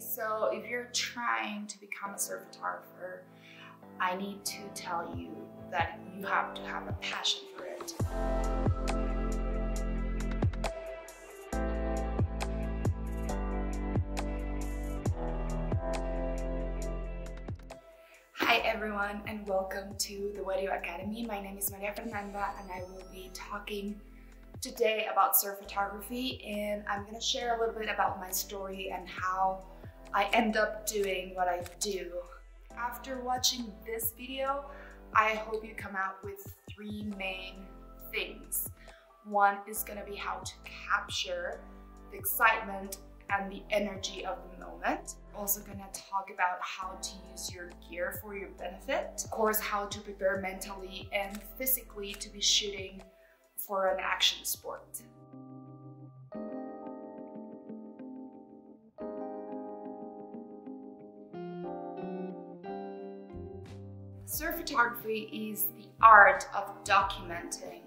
So if you're trying to become a surf photographer, I need to tell you that you have to have a passion for it. Hi everyone and welcome to the Wedio Academy. My name is Maria Fernanda and I will be talking today about surf photography and I'm gonna share a little bit about my story and how I end up doing what I do. After watching this video, I hope you come out with three main things. One is gonna be how to capture the excitement and the energy of the moment. Also gonna talk about how to use your gear for your benefit. Of course, how to prepare mentally and physically to be shooting for an action sport. Surf photography is the art of documenting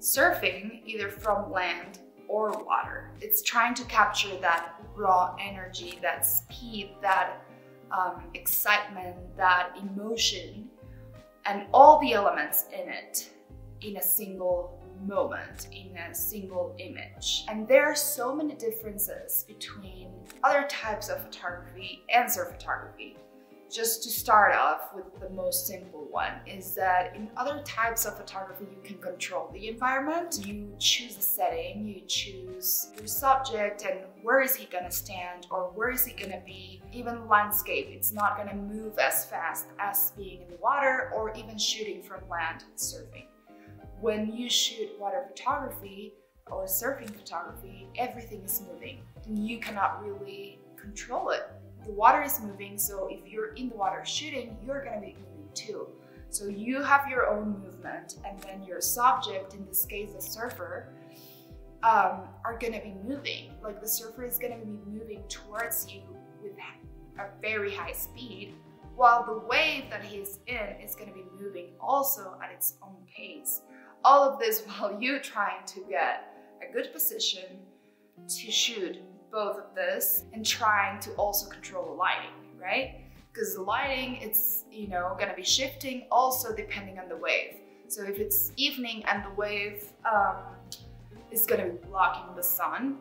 surfing either from land or water. It's trying to capture that raw energy, that speed, that um, excitement, that emotion, and all the elements in it in a single moment, in a single image. And there are so many differences between other types of photography and surf photography. Just to start off with the most simple one is that in other types of photography, you can control the environment. You choose a setting, you choose your subject and where is he gonna stand or where is he gonna be. Even landscape, it's not gonna move as fast as being in the water or even shooting from land and surfing. When you shoot water photography or surfing photography, everything is moving and you cannot really control it the water is moving, so if you're in the water shooting, you're gonna be moving too. So you have your own movement, and then your subject, in this case the surfer, um, are gonna be moving. Like the surfer is gonna be moving towards you with a very high speed, while the wave that he's in is gonna be moving also at its own pace. All of this while you trying to get a good position to shoot both of this and trying to also control the lighting, right? Because the lighting, it's, you know, gonna be shifting also depending on the wave. So if it's evening and the wave um, is gonna be blocking the sun,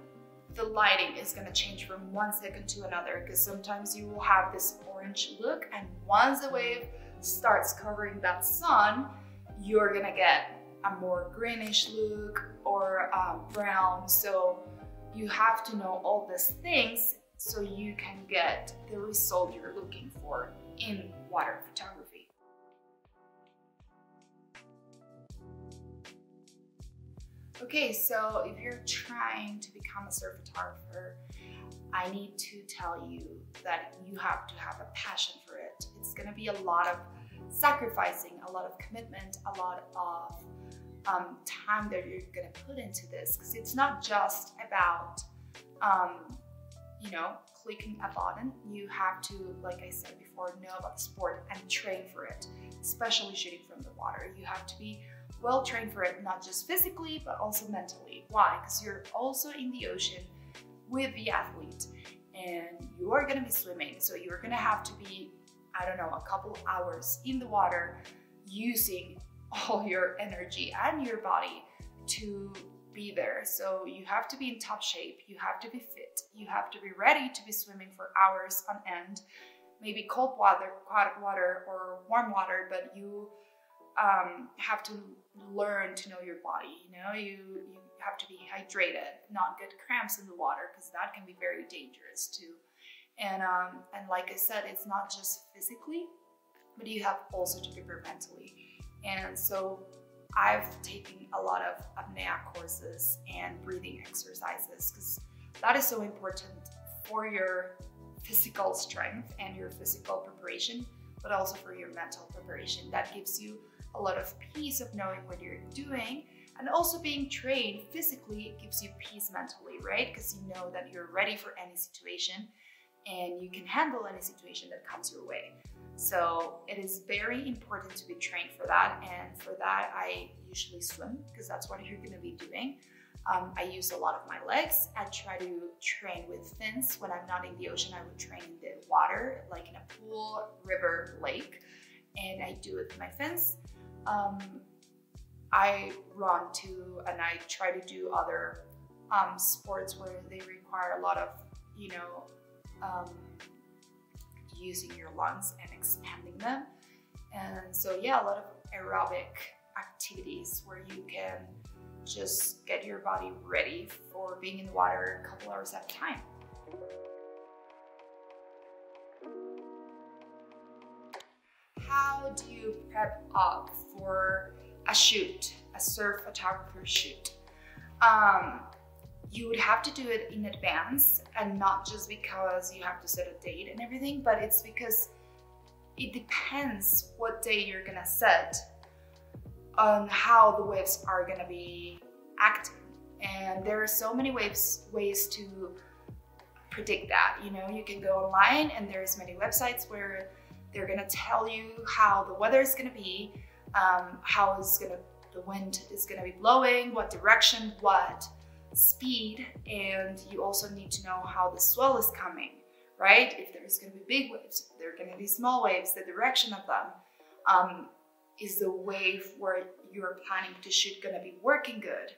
the lighting is gonna change from one second to another because sometimes you will have this orange look and once the wave starts covering that sun, you're gonna get a more greenish look or um, brown. So you have to know all these things so you can get the result you're looking for in water photography. Okay, so if you're trying to become a surf photographer, I need to tell you that you have to have a passion for it. It's gonna be a lot of sacrificing, a lot of commitment, a lot of um, time that you're gonna put into this because it's not just about um, you know clicking a button. You have to like I said before know about the sport and train for it especially shooting from the water. You have to be well trained for it not just physically but also mentally. Why? Because you're also in the ocean with the athlete and you're gonna be swimming. So you're gonna have to be I don't know a couple hours in the water using all your energy and your body to be there. So you have to be in top shape, you have to be fit, you have to be ready to be swimming for hours on end, maybe cold water, hot water or warm water, but you um, have to learn to know your body. You know, you, you have to be hydrated, not get cramps in the water because that can be very dangerous too. And um, and like I said, it's not just physically, but you have also to prepare mentally. And so I've taken a lot of apnea courses and breathing exercises because that is so important for your physical strength and your physical preparation, but also for your mental preparation. That gives you a lot of peace of knowing what you're doing and also being trained physically gives you peace mentally, right? Because you know that you're ready for any situation and you can handle any situation that comes your way. So it is very important to be trained for that. And for that, I usually swim because that's what you're going to be doing. Um, I use a lot of my legs. I try to train with fins. When I'm not in the ocean, I would train in the water, like in a pool, river, lake, and I do it with my fins. Um, I run too, and I try to do other um, sports where they require a lot of, you know, um, using your lungs and expanding them. And so, yeah, a lot of aerobic activities where you can just get your body ready for being in the water a couple hours at a time. How do you prep up for a shoot, a surf photographer shoot? Um, you would have to do it in advance and not just because you have to set a date and everything, but it's because it depends what day you're gonna set on how the waves are gonna be acting. And there are so many ways ways to predict that. You know, you can go online and there's many websites where they're gonna tell you how the weather is gonna be, um, how is gonna the wind is gonna be blowing, what direction, what speed, and you also need to know how the swell is coming, right? If there's gonna be big waves, if there are gonna be small waves, the direction of them. Um, is the wave where you're planning to shoot gonna be working good?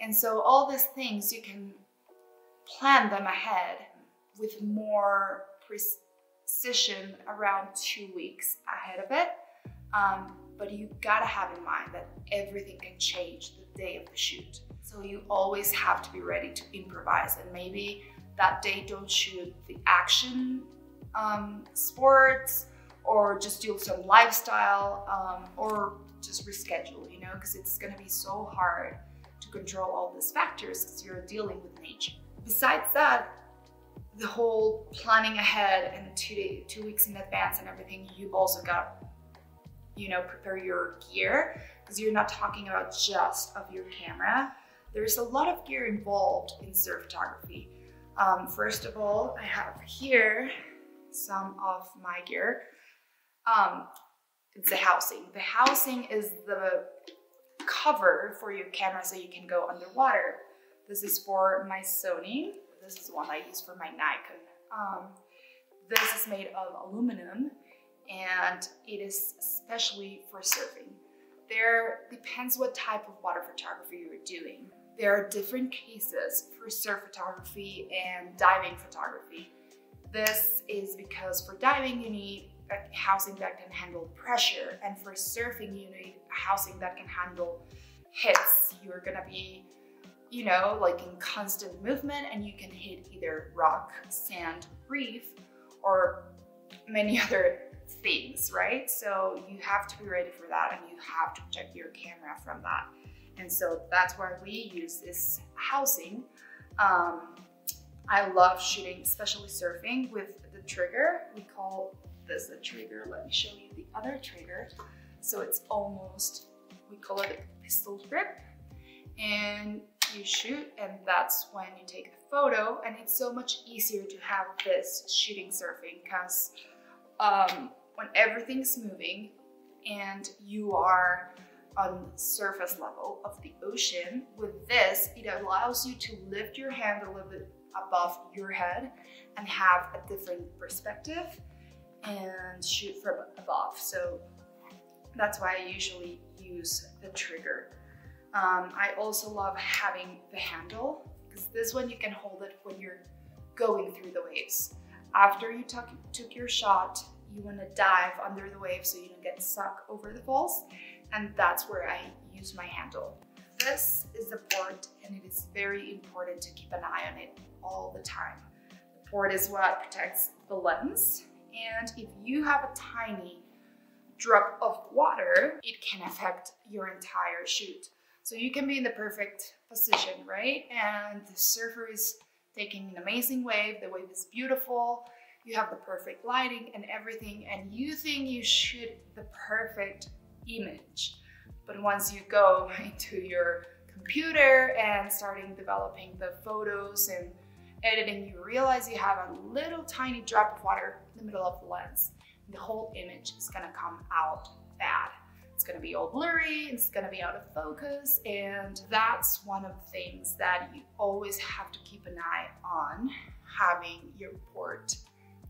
And so all these things, you can plan them ahead with more precision around two weeks ahead of it. Um, but you gotta have in mind that everything can change the day of the shoot. So you always have to be ready to improvise and maybe that day don't shoot the action um, sports or just do some lifestyle um, or just reschedule, you know, because it's gonna be so hard to control all these factors because you're dealing with nature. Besides that, the whole planning ahead and two, day, two weeks in advance and everything, you've also got, you know, prepare your gear because you're not talking about just of your camera. There's a lot of gear involved in surf photography. Um, first of all, I have here some of my gear. Um, it's the housing. The housing is the cover for your camera so you can go underwater. This is for my Sony. This is the one I use for my Nikon. Um, this is made of aluminum and it is especially for surfing. There depends what type of water photography you're doing. There are different cases for surf photography and diving photography. This is because for diving you need a housing that can handle pressure. And for surfing, you need a housing that can handle hits. You're gonna be, you know, like in constant movement and you can hit either rock, sand, reef, or many other things, right? So you have to be ready for that and you have to protect your camera from that. And so that's why we use this housing. Um, I love shooting, especially surfing with the trigger. We call this a trigger. Let me show you the other trigger. So it's almost, we call it a pistol grip. And you shoot and that's when you take the photo and it's so much easier to have this shooting surfing because um, when everything's moving and you are on surface level of the ocean with this it allows you to lift your hand a little bit above your head and have a different perspective and shoot from above. So that's why I usually use the trigger. Um, I also love having the handle because this one you can hold it when you're going through the waves. After you took, took your shot, you want to dive under the wave so you don't get sucked over the falls. And that's where I use my handle. This is the port and it is very important to keep an eye on it all the time. The port is what protects the lens and if you have a tiny drop of water, it can affect your entire shoot. So you can be in the perfect position, right? And the surfer is taking an amazing wave. The wave is beautiful. You have the perfect lighting and everything, and you think you shoot the perfect image. But once you go into your computer and starting developing the photos and editing, you realize you have a little tiny drop of water in the middle of the lens. The whole image is gonna come out bad. it's gonna be all blurry, it's gonna be out of focus, and that's one of the things that you always have to keep an eye on, having your port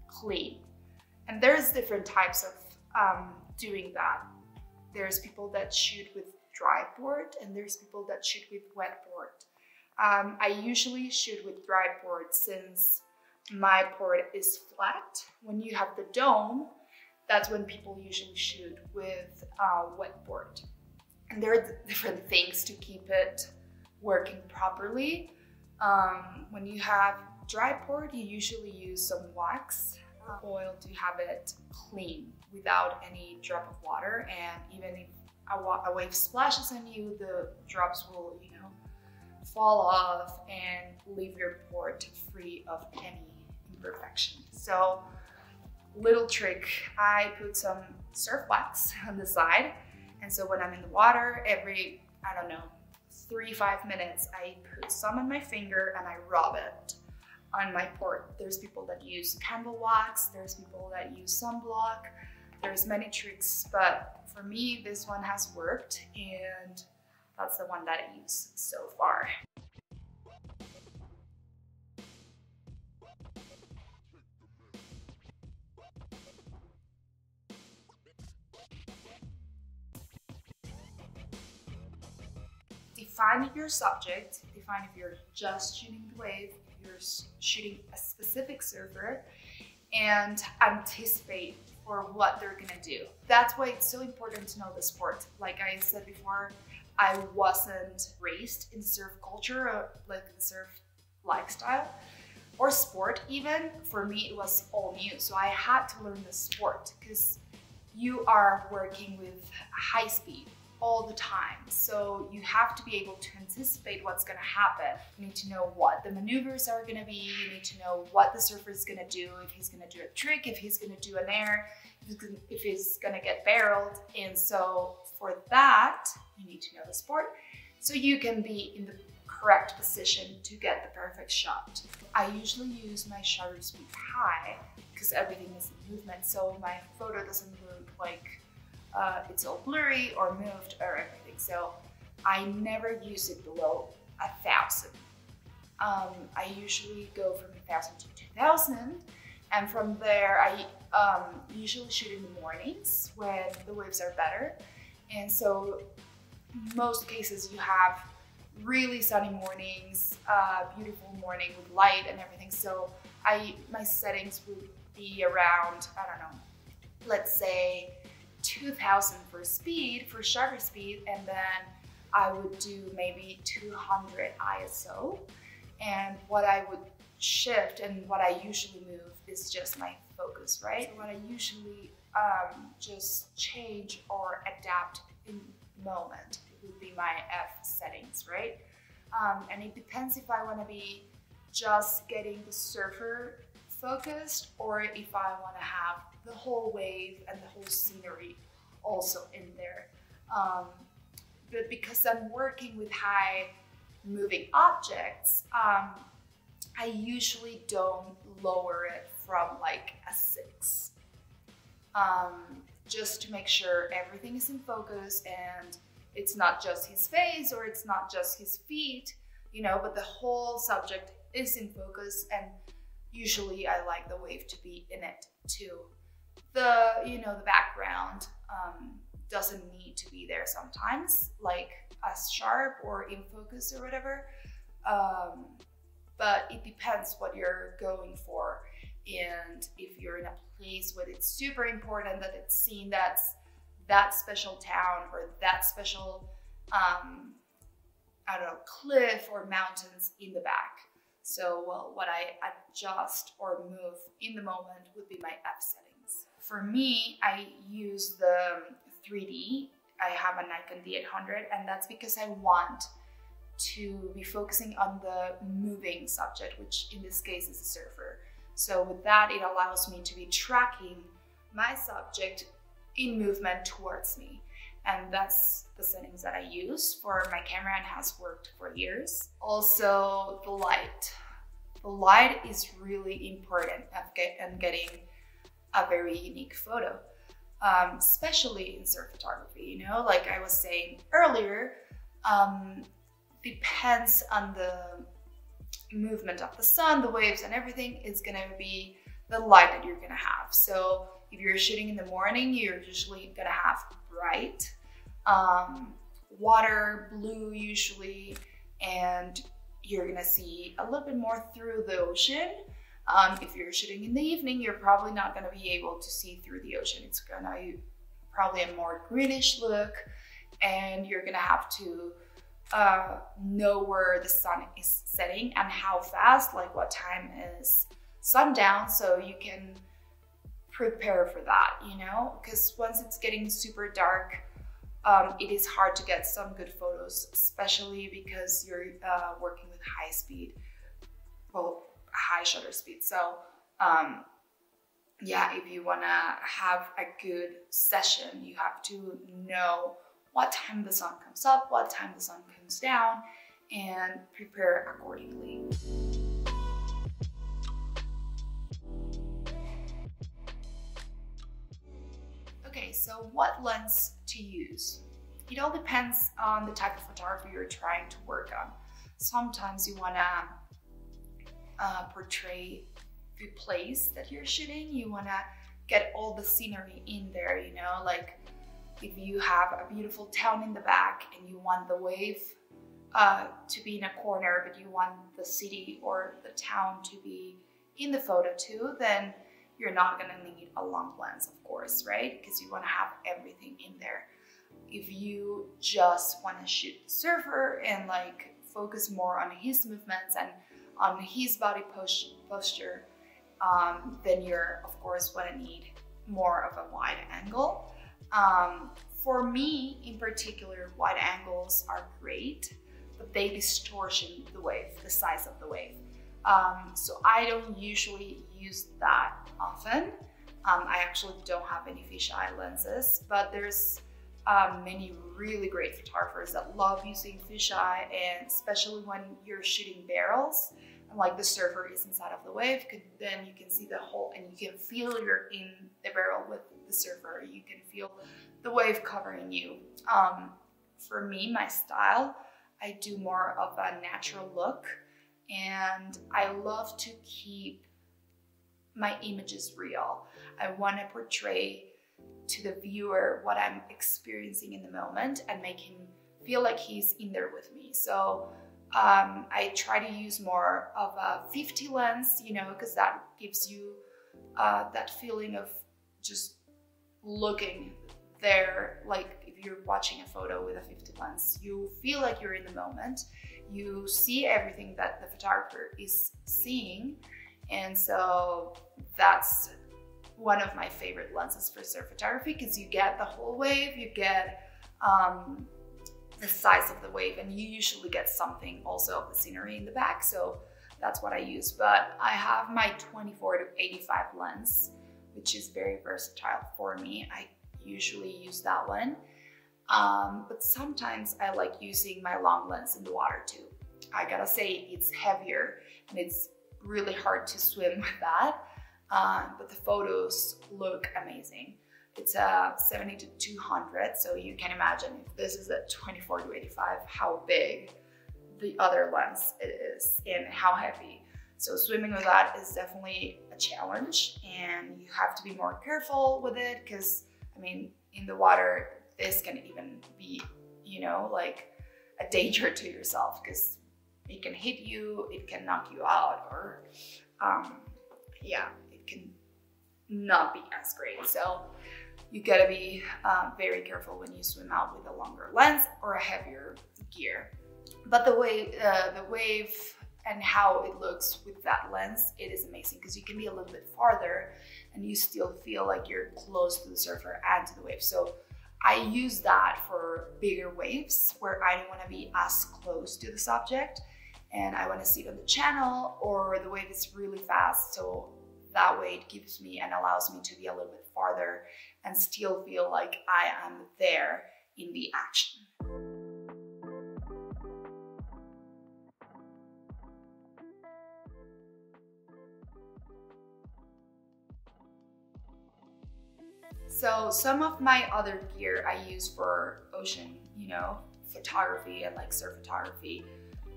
clean. And there's different types of um, doing that. There's people that shoot with dry port and there's people that shoot with wet port. Um, I usually shoot with dry port since my port is flat. When you have the dome, that's when people usually shoot with uh, wet port. And there are different things to keep it working properly. Um, when you have dry port, you usually use some wax oil to have it clean without any drop of water. And even if a, a wave splashes on you, the drops will, you know, fall off and leave your port free of any imperfection. So little trick, I put some surf wax on the side. And so when I'm in the water, every, I don't know, three, five minutes, I put some on my finger and I rub it on my port. There's people that use candle wax, there's people that use sunblock, there's many tricks, but for me, this one has worked and that's the one that I use so far. define your subject, define if you're just tuning the wave, shooting a specific surfer, and anticipate for what they're gonna do. That's why it's so important to know the sport. Like I said before, I wasn't raised in surf culture, or like the surf lifestyle or sport even. For me, it was all new. So I had to learn the sport because you are working with high speed all the time. So you have to be able to anticipate what's going to happen. You need to know what the maneuvers are going to be. You need to know what the surfer is going to do, if he's going to do a trick, if he's going to do an air, if he's going to get barreled. And so for that, you need to know the sport so you can be in the correct position to get the perfect shot. I usually use my shutter speed high because everything is in movement so my photo doesn't look like uh, it's all blurry or moved or everything. So I never use it below a thousand. Um, I usually go from a thousand to two thousand, and from there I um, usually shoot in the mornings when the waves are better. And so most cases you have really sunny mornings, uh, beautiful morning with light and everything. So I my settings would be around I don't know, let's say 2000 for speed, for shutter speed, and then I would do maybe 200 ISO. And what I would shift and what I usually move is just my focus, right? So what I usually um, just change or adapt in moment would be my F settings, right? Um, and it depends if I want to be just getting the surfer focused or if I want to have the whole wave and the whole scenery also in there. Um, but because I'm working with high moving objects, um, I usually don't lower it from like a six. Um, just to make sure everything is in focus and it's not just his face or it's not just his feet, you know, but the whole subject is in focus and usually I like the wave to be in it too. The, you know, the background um, doesn't need to be there sometimes, like as sharp or in focus or whatever. Um, but it depends what you're going for. And if you're in a place where it's super important that it's seen that's that special town or that special, um, I don't know, cliff or mountains in the back. So, well, what I adjust or move in the moment would be my F settings. For me, I use the 3D. I have a Nikon D800 and that's because I want to be focusing on the moving subject, which in this case is a surfer. So with that, it allows me to be tracking my subject in movement towards me. And that's the settings that I use for my camera and has worked for years. Also, the light. The light is really important in getting a very unique photo. um, especially in surf photography. You know, like I was saying earlier, um, depends on the movement of the sun, the waves, and everything is gonna be the light that you're gonna have. So if you're shooting in the morning, you're usually gonna have bright um, water, blue usually, and you're gonna see a little bit more through the ocean. Um, if you're shooting in the evening, you're probably not gonna be able to see through the ocean. It's gonna probably a more greenish look and you're gonna have to uh, know where the sun is setting and how fast, like what time is sundown, so you can prepare for that, you know? Because once it's getting super dark, um, it is hard to get some good photos, especially because you're uh, working with high speed, well, high shutter speed. So, um, yeah, if you wanna have a good session, you have to know what time the sun comes up, what time the sun comes down, and prepare accordingly. Okay, so what lens to use? It all depends on the type of photography you're trying to work on. Sometimes you wanna uh, portray the place that you're shooting. You wanna get all the scenery in there, you know, like if you have a beautiful town in the back and you want the wave uh, to be in a corner, but you want the city or the town to be in the photo too, then you're not gonna need a long lens, of course, right? Because you wanna have everything in there. If you just wanna shoot the surfer and like focus more on his movements and on his body posture, um, then you're of course gonna need more of a wide angle. Um, for me in particular, wide angles are great, but they distortion the wave, the size of the wave. Um, so I don't usually use that often. Um, I actually don't have any fisheye lenses, but there's um, many really great photographers that love using fisheye, and especially when you're shooting barrels and like the surfer is inside of the wave, then you can see the whole and you can feel you're in the barrel with the surfer. You can feel the wave covering you. Um, for me, my style, I do more of a natural look and I love to keep my images real. I want to portray to the viewer what I'm experiencing in the moment and make him feel like he's in there with me. So um, I try to use more of a 50 lens, you know, because that gives you uh, that feeling of just looking there. Like if you're watching a photo with a 50 lens, you feel like you're in the moment. You see everything that the photographer is seeing. And so that's one of my favorite lenses for surf photography because you get the whole wave, you get um, the size of the wave, and you usually get something also of the scenery in the back. So that's what I use. But I have my 24 to 85 lens, which is very versatile for me. I usually use that one. Um, but sometimes I like using my long lens in the water too. I gotta say it's heavier and it's really hard to swim with that. Um, but the photos look amazing. It's a 70 to 200, so you can imagine if this is a 24 to 85, how big the other lens is and how heavy. So swimming with that is definitely a challenge and you have to be more careful with it because I mean, in the water, this can even be, you know, like a danger to yourself because it can hit you, it can knock you out, or um, yeah, not be as great. So you gotta be um, very careful when you swim out with a longer lens or a heavier gear. But the wave, uh, the wave and how it looks with that lens, it is amazing because you can be a little bit farther and you still feel like you're close to the surfer and to the wave. So I use that for bigger waves where I don't want to be as close to the subject and I want to see it on the channel or the wave is really fast. So that way it gives me and allows me to be a little bit farther and still feel like I am there in the action. So some of my other gear I use for ocean, you know, photography and like surf photography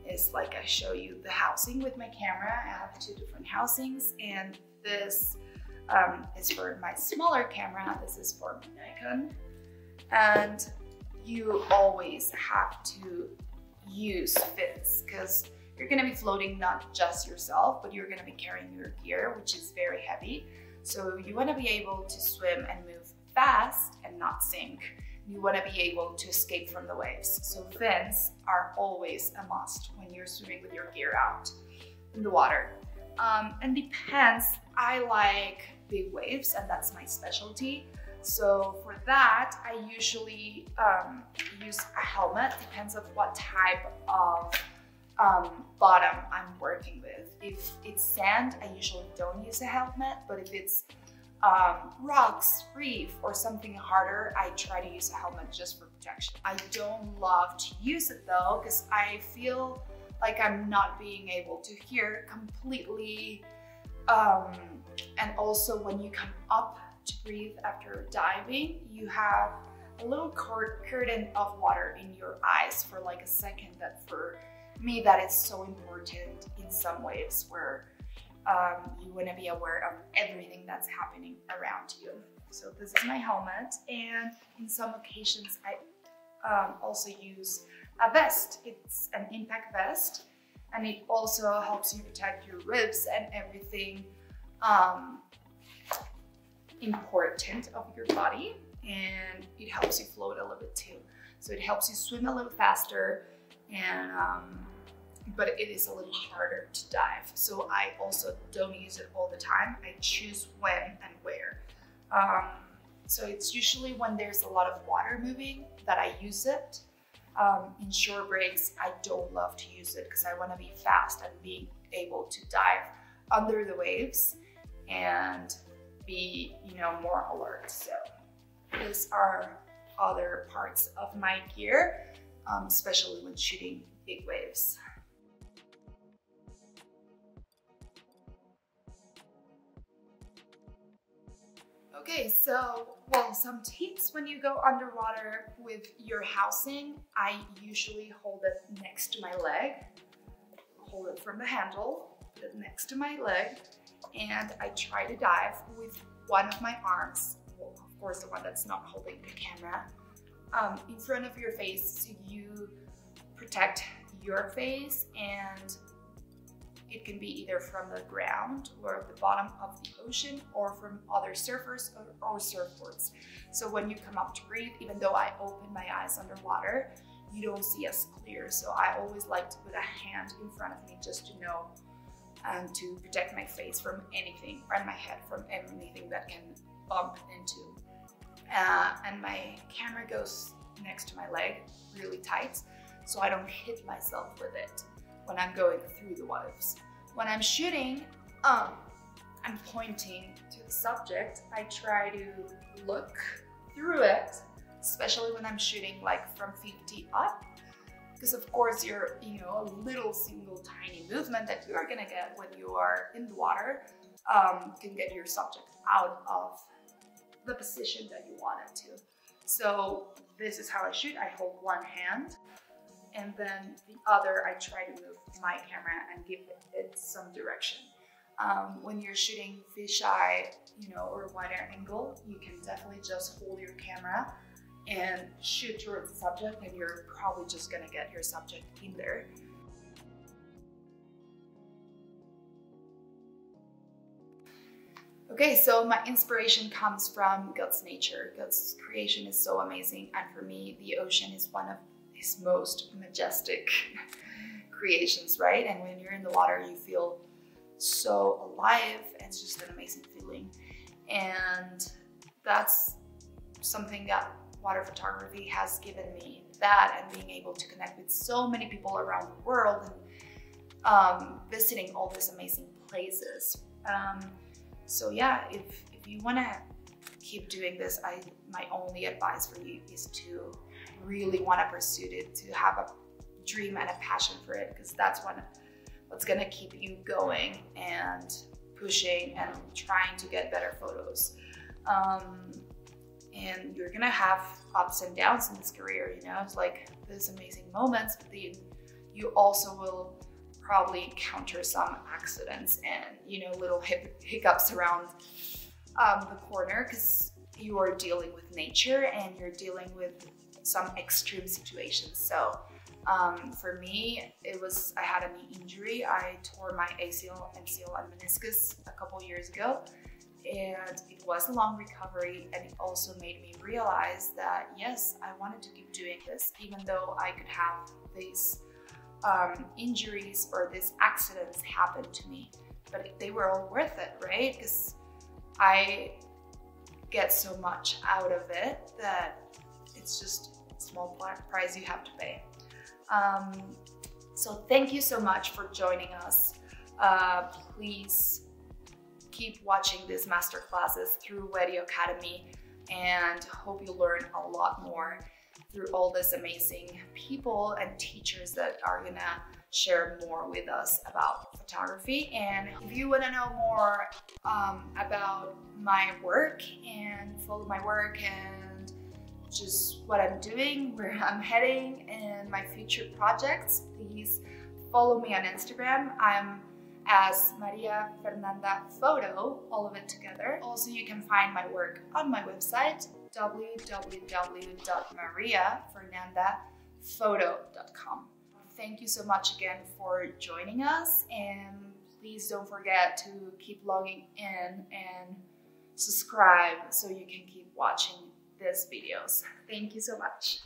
is like I show you the housing with my camera. I have two different housings and this um, is for my smaller camera. This is for my Nikon. And you always have to use fins because you're gonna be floating not just yourself, but you're gonna be carrying your gear, which is very heavy. So you wanna be able to swim and move fast and not sink. You wanna be able to escape from the waves. So fins are always a must when you're swimming with your gear out in the water. Um, and depends, I like big waves and that's my specialty. So for that, I usually um, use a helmet, depends on what type of um, bottom I'm working with. If it's sand, I usually don't use a helmet, but if it's um, rocks, reef, or something harder, I try to use a helmet just for protection. I don't love to use it though, because I feel like I'm not being able to hear completely. Um, and also when you come up to breathe after diving, you have a little curtain of water in your eyes for like a second that for me that is so important in some waves where um, you want to be aware of everything that's happening around you. So this is my helmet and in some occasions I um, also use a vest. It's an impact vest and it also helps you protect your ribs and everything um, important of your body and it helps you float a little bit too. So it helps you swim a little faster and um, but it is a little harder to dive. So I also don't use it all the time. I choose when and where. Um, so it's usually when there's a lot of water moving that I use it. Um, in shore breaks, I don't love to use it because I want to be fast and being able to dive under the waves and be, you know, more alert. So these are other parts of my gear, um, especially when shooting big waves. Okay, so, well, some tips when you go underwater with your housing, I usually hold it next to my leg, hold it from the handle, put it next to my leg, and I try to dive with one of my arms, well, of course the one that's not holding the camera, um, in front of your face so you protect your face and it can be either from the ground or the bottom of the ocean or from other surfers or, or surfboards. So when you come up to breathe, even though I open my eyes underwater, you don't see as clear. So I always like to put a hand in front of me just to know and to protect my face from anything and my head from anything that can bump into. Uh, and my camera goes next to my leg really tight so I don't hit myself with it when I'm going through the waves. When I'm shooting, um, I'm pointing to the subject. I try to look through it, especially when I'm shooting like from 50 up because of course you're, you know, a little single tiny movement that you are gonna get when you are in the water um, can get your subject out of the position that you want it to. So this is how I shoot. I hold one hand and then the other I try to move my camera and give it some direction. Um, when you're shooting fisheye, you know, or wider angle, you can definitely just hold your camera and shoot towards the subject and you're probably just gonna get your subject in there. Okay, so my inspiration comes from God's nature. God's creation is so amazing and for me, the ocean is one of his most majestic creations, right? And when you're in the water, you feel so alive. It's just an amazing feeling. And that's something that water photography has given me that and being able to connect with so many people around the world and um, visiting all these amazing places. Um, so yeah, if, if you wanna keep doing this, I my only advice for you is to really wanna pursue it, to have a dream and a passion for it, because that's what, what's gonna keep you going and pushing and trying to get better photos. Um, and you're gonna have ups and downs in this career, you know, it's like these amazing moments, but then you also will probably encounter some accidents and, you know, little hiccups around um, the corner because you are dealing with nature and you're dealing with some extreme situations. So um, for me, it was, I had a knee injury. I tore my ACL, MCL, and meniscus a couple years ago. And it was a long recovery. And it also made me realize that, yes, I wanted to keep doing this, even though I could have these um, injuries or these accidents happen to me. But they were all worth it, right? Because I get so much out of it that it's just a small price you have to pay. Um, so thank you so much for joining us. Uh, please keep watching these master classes through Wedio Academy and hope you learn a lot more through all these amazing people and teachers that are gonna share more with us about photography. And if you wanna know more um, about my work and follow my work and just what I'm doing, where I'm heading, and my future projects, please follow me on Instagram. I'm as Maria Fernanda Photo, all of it together. Also, you can find my work on my website, www.mariafernandaphoto.com. Thank you so much again for joining us, and please don't forget to keep logging in and subscribe so you can keep watching these videos. Thank you so much.